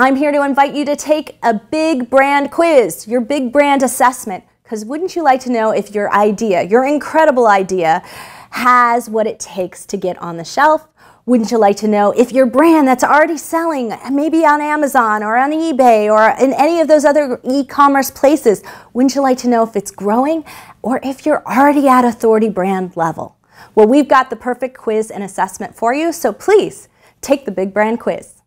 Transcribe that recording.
I'm here to invite you to take a big brand quiz, your big brand assessment, because wouldn't you like to know if your idea, your incredible idea, has what it takes to get on the shelf? Wouldn't you like to know if your brand that's already selling, maybe on Amazon or on eBay or in any of those other e-commerce places, wouldn't you like to know if it's growing or if you're already at authority brand level? Well, we've got the perfect quiz and assessment for you, so please take the Big Brand Quiz.